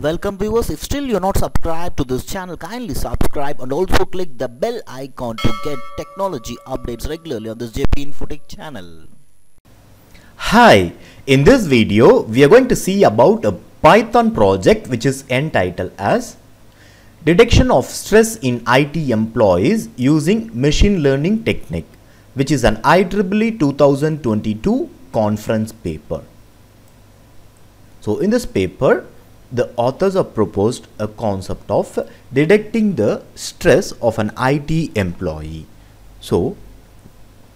Welcome viewers, if still you're not subscribed to this channel, kindly subscribe and also click the bell icon to get technology updates regularly on this JP Infotech channel. Hi, in this video we are going to see about a Python project which is entitled as Detection of Stress in IT Employees using Machine Learning Technique which is an IEEE 2022 conference paper. So in this paper the authors have proposed a concept of detecting the stress of an IT employee. So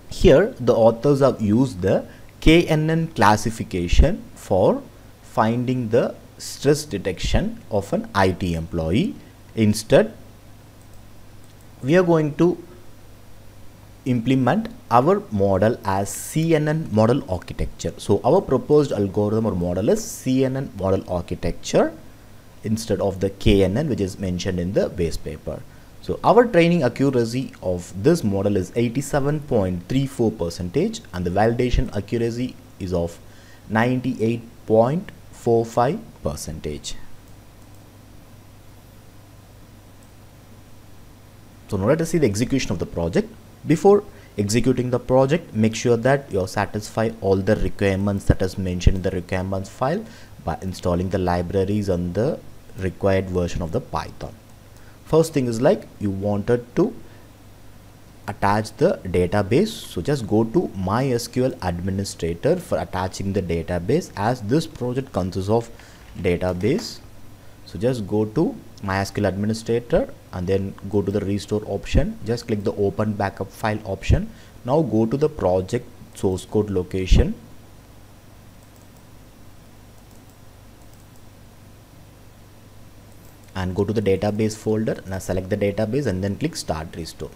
here the authors have used the KNN classification for finding the stress detection of an IT employee. Instead, we are going to implement our model as CNN model architecture. So our proposed algorithm or model is CNN model architecture instead of the KNN which is mentioned in the base paper. So our training accuracy of this model is 87.34 percentage and the validation accuracy is of 98.45 percentage. So now let us see the execution of the project. Before executing the project, make sure that you satisfy all the requirements that is mentioned in the requirements file by installing the libraries on the required version of the Python. First thing is like you wanted to attach the database so just go to mysql administrator for attaching the database as this project consists of database so just go to mysql administrator and then go to the restore option. Just click the open backup file option. Now go to the project source code location. And go to the database folder. Now select the database and then click start restore.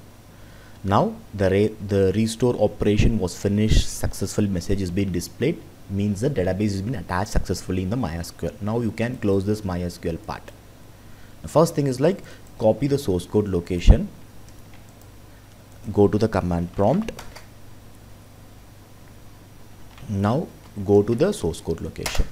Now the the restore operation was finished. Successful message is being displayed means the database has been attached successfully in the mysql. Now you can close this mysql part. The first thing is like copy the source code location go to the command prompt. Now go to the source code location.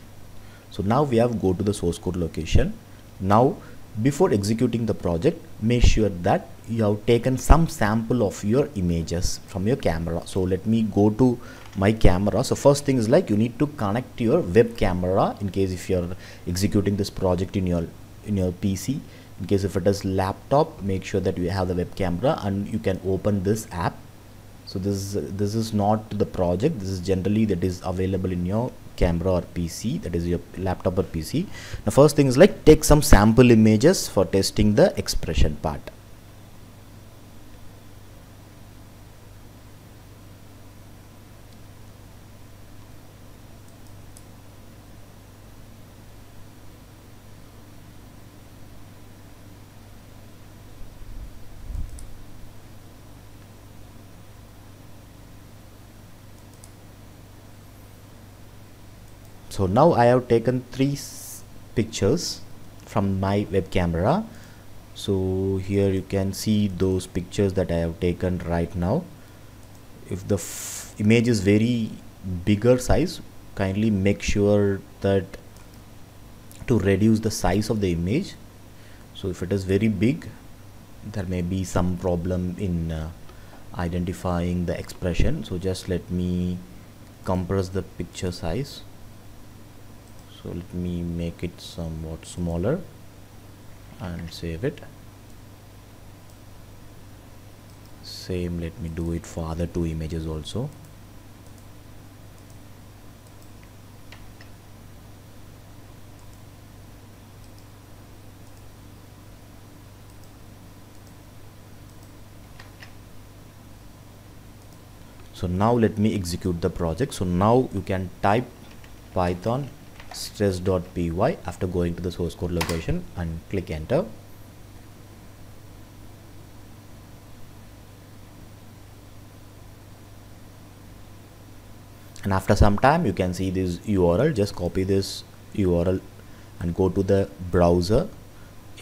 So now we have go to the source code location. Now before executing the project make sure that you have taken some sample of your images from your camera. So let me go to my camera. So first thing is like you need to connect your web camera in case if you're executing this project in your in your pc in case if it is laptop make sure that you have the web camera and you can open this app. So this is this is not the project. This is generally that is available in your camera or pc that is your laptop or pc the first thing is like take some sample images for testing the expression part so now I have taken three pictures from my web camera. So here you can see those pictures that I have taken right now. If the image is very bigger size kindly make sure that to reduce the size of the image. So if it is very big there may be some problem in uh, identifying the expression. So just let me compress the picture size so let me make it somewhat smaller and save it. Same let me do it for other two images also. So now let me execute the project. So now you can type python stress.py after going to the source code location and click enter. And after some time you can see this URL just copy this URL and go to the browser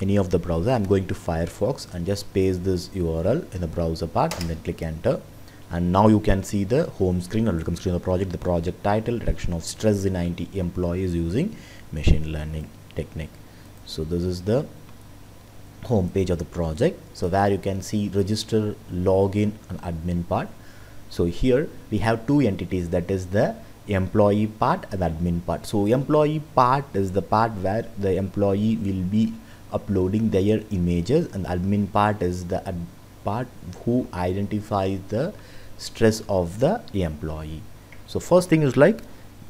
any of the browser. I'm going to Firefox and just paste this URL in the browser part and then click enter and now you can see the home screen or welcome screen of the project the project title detection of stress in IT employees using machine learning technique. So this is the home page of the project. So where you can see register login and admin part. So here we have two entities that is the employee part and admin part. So employee part is the part where the employee will be uploading their images and admin part is the part who identifies the stress of the employee. So first thing is like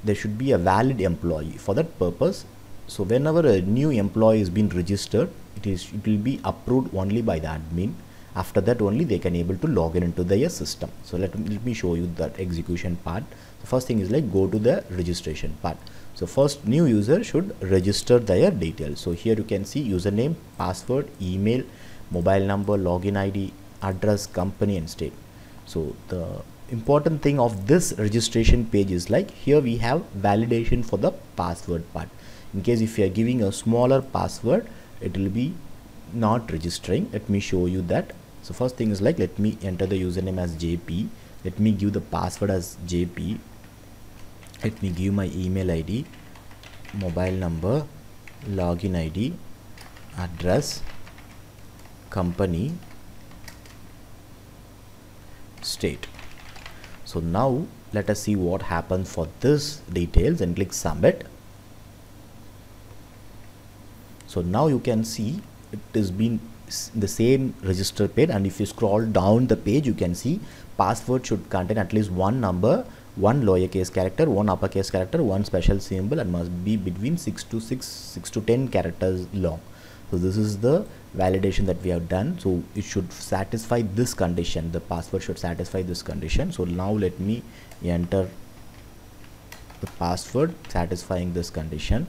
there should be a valid employee for that purpose. So whenever a new employee is being registered it is it will be approved only by the admin. After that only they can able to log in into their system. So let, let me show you that execution part. The first thing is like go to the registration part. So first new user should register their details. So here you can see username password email mobile number login id address company and state. So the important thing of this registration page is like here we have validation for the password part. In case if you are giving a smaller password it will be not registering. Let me show you that. So first thing is like let me enter the username as jp let me give the password as jp let me give my email id mobile number login id address company state. So now let us see what happens for this details and click submit. So now you can see it is been the same register page and if you scroll down the page you can see password should contain at least one number one lowercase character one uppercase character one special symbol and must be between 6 to 6 6 to 10 characters long. So this is the validation that we have done. So it should satisfy this condition. The password should satisfy this condition. So now let me enter the password satisfying this condition.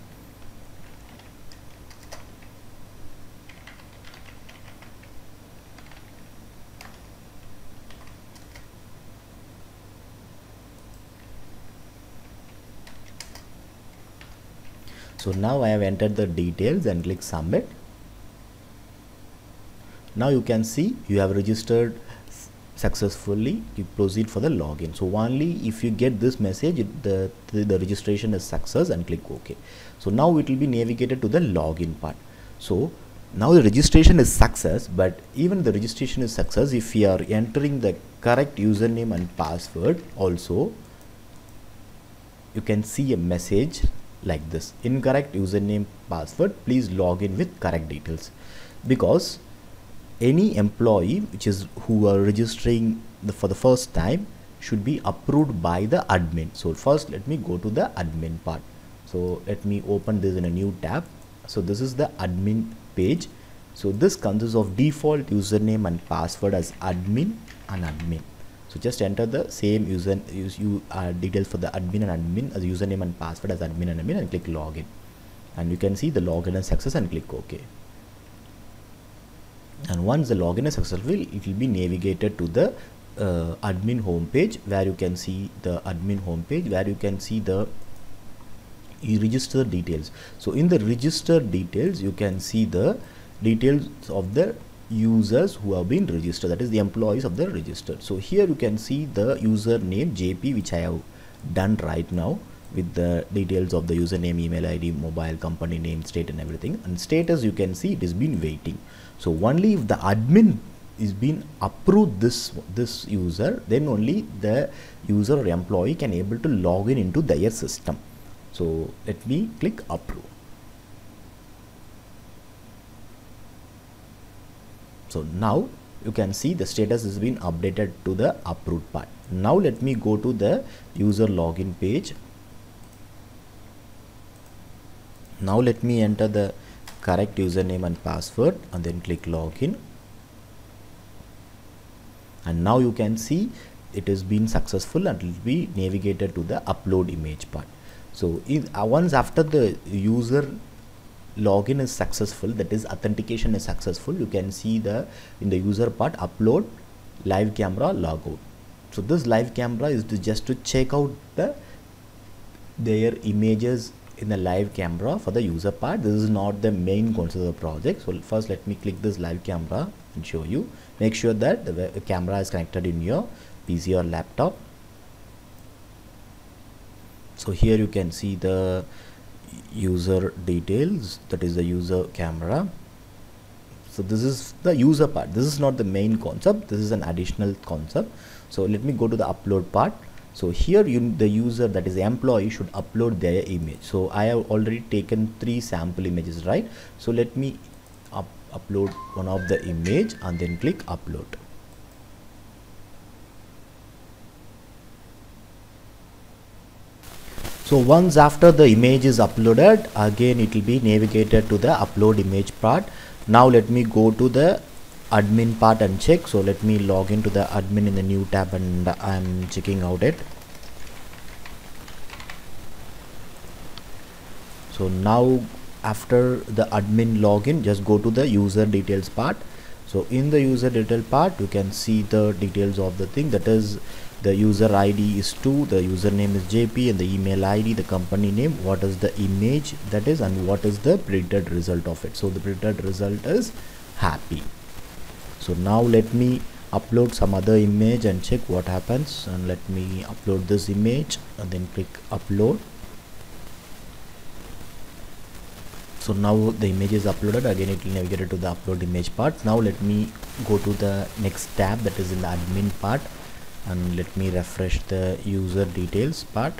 So now I have entered the details and click submit now you can see you have registered successfully you proceed for the login. So only if you get this message the, the, the registration is success and click ok. So now it will be navigated to the login part. So now the registration is success but even the registration is success if you are entering the correct username and password also you can see a message like this. Incorrect username password please log in with correct details. Because any employee which is who are registering the, for the first time should be approved by the admin. So first let me go to the admin part. So let me open this in a new tab. So this is the admin page. So this consists of default username and password as admin and admin. So just enter the same user use you uh, details for the admin and admin as username and password as admin and admin and click login. And you can see the login is success and click ok and once the login is successful it will be navigated to the uh, admin home page where you can see the admin home page where you can see the register details. So in the register details you can see the details of the users who have been registered that is the employees of the registered. So here you can see the username jp which i have done right now with the details of the username email id mobile company name state and everything. And status you can see it has been waiting so only if the admin is been approved this this user then only the user or employee can able to log in into their system. So let me click approve. So now you can see the status has been updated to the approved part. Now let me go to the user login page. Now let me enter the correct username and password and then click login. And now you can see it has been successful and will be navigated to the upload image part. So if, uh, once after the user login is successful that is authentication is successful you can see the in the user part upload live camera logout. So this live camera is to just to check out the their images in the live camera for the user part. This is not the main concept of the project. So first let me click this live camera and show you. Make sure that the camera is connected in your pc or laptop. So here you can see the user details. That is the user camera. So this is the user part. This is not the main concept. This is an additional concept. So let me go to the upload part so here you the user that is employee should upload their image. So i have already taken three sample images right? So let me up upload one of the image and then click upload. So once after the image is uploaded again it will be navigated to the upload image part. Now let me go to the admin part and check. So let me log into the admin in the new tab and I'm checking out it. So now after the admin login just go to the user details part. So in the user detail part you can see the details of the thing. That is the user id is 2 the username is jp and the email id the company name what is the image that is and what is the printed result of it. So the printed result is happy so now let me upload some other image and check what happens. And let me upload this image and then click upload. So now the image is uploaded. Again it will navigate to the upload image part. Now let me go to the next tab that is in the admin part. And let me refresh the user details part.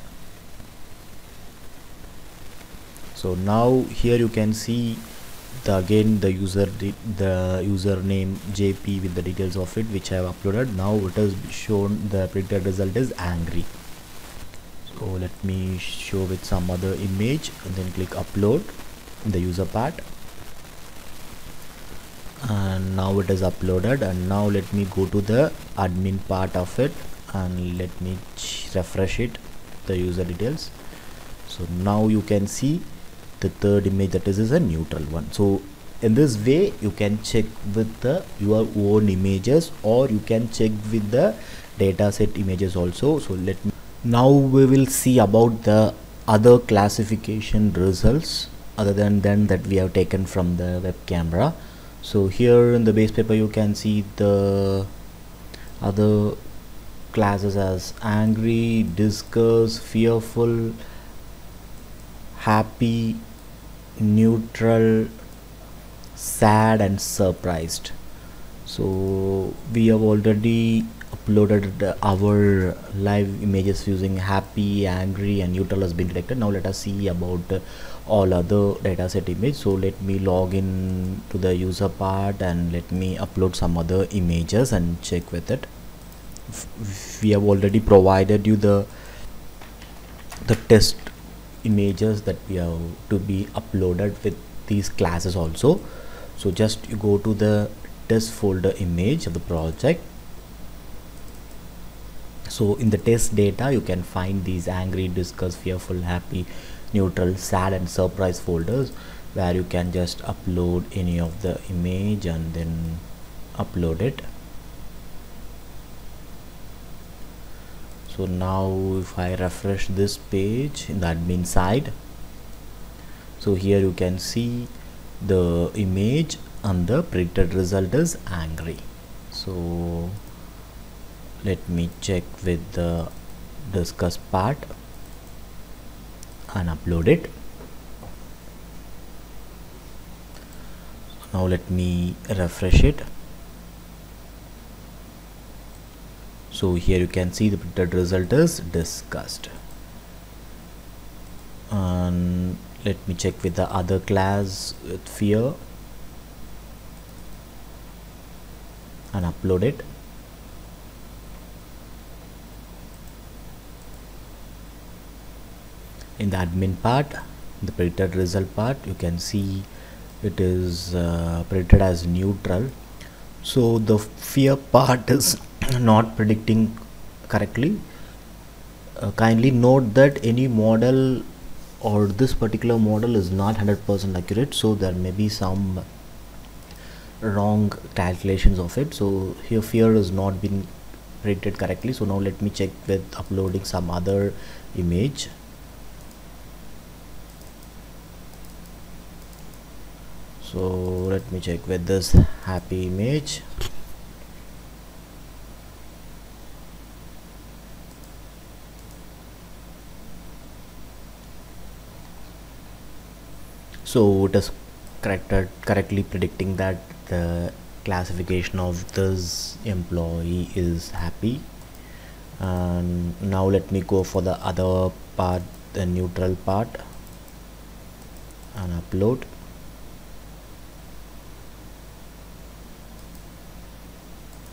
So now here you can see the again the user the username jp with the details of it which i have uploaded. Now it has shown the printed result is angry. So let me show with some other image and then click upload in the user part. And now it is uploaded. And now let me go to the admin part of it and let me refresh it the user details. So now you can see the third image that is, is a neutral one. So in this way you can check with the your own images or you can check with the dataset images also. So let me now we will see about the other classification results other than then that we have taken from the web camera. So here in the base paper you can see the other classes as angry disgust fearful happy neutral sad and surprised. So we have already uploaded our live images using happy angry and neutral has been detected now let us see about all other dataset image. So let me log in to the user part and let me upload some other images and check with it. F we have already provided you the the test images that we have to be uploaded with these classes also. So just you go to the test folder image of the project. So in the test data you can find these angry disgust fearful happy neutral sad and surprise folders where you can just upload any of the image and then upload it so now if I refresh this page in the admin side. So here you can see the image and the printed result is angry. So let me check with the disgust part and upload it. Now let me refresh it so here you can see the printed result is disgust. And let me check with the other class with fear. And upload it. In the admin part the printed result part you can see it is uh, printed as neutral. So the fear part is not predicting correctly uh, kindly note that any model or this particular model is not 100% accurate so there may be some wrong calculations of it. So here fear is not being printed correctly so now let me check with uploading some other image. So let me check with this happy image so it is corrected uh, correctly predicting that the classification of this employee is happy. And now let me go for the other part the neutral part and upload.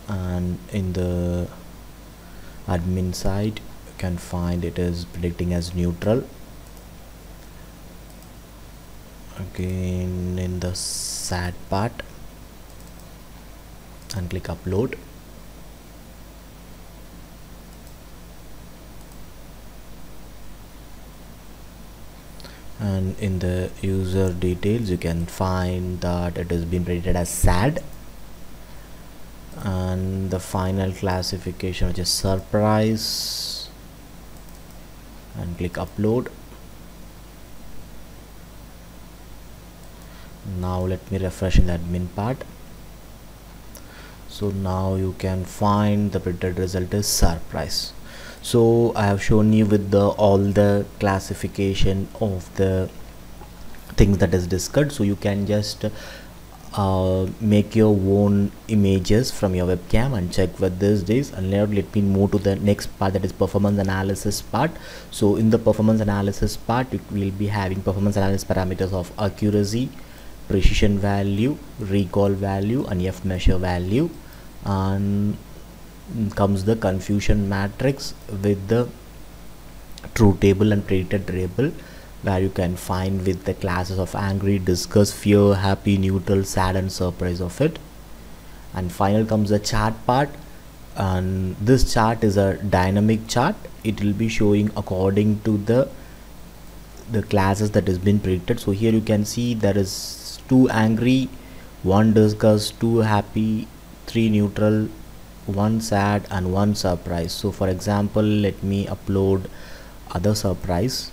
And in the admin side you can find it is predicting as neutral again in the sad part. And click upload. And in the user details you can find that it has been rated as sad. And the final classification which is surprise. And click upload now let me refresh in the admin part. So now you can find the printed result is surprise so I have shown you with the all the classification of the things that is discussed. So you can just uh, make your own images from your webcam and check what this is and now let me move to the next part that is performance analysis part. So in the performance analysis part we will be having performance analysis parameters of accuracy precision value recall value and f measure value and comes the confusion matrix with the true table and predicted table where you can find with the classes of angry disgust fear happy neutral sad and surprise of it. And final comes the chart part and this chart is a dynamic chart. It will be showing according to the the classes that has been predicted. So here you can see there is two angry one disgust two happy three neutral one sad and one surprise so for example let me upload other surprise.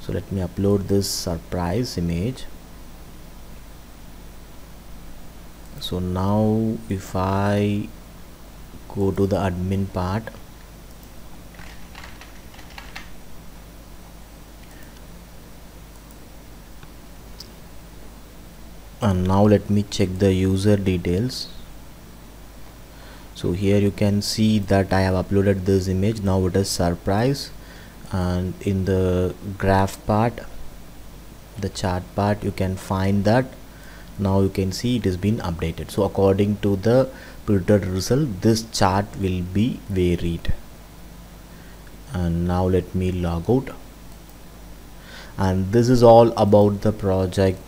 So let me upload this surprise image. So now if I go to the admin part and now let me check the user details. So here you can see that I have uploaded this image. Now it is surprise. And in the graph part the chart part you can find that. Now you can see it has been updated. So according to the printed result this chart will be varied. And now let me log out. And this is all about the project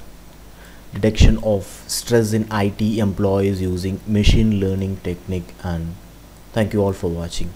detection of stress in IT employees using machine learning technique and thank you all for watching